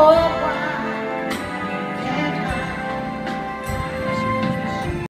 Oh, wow.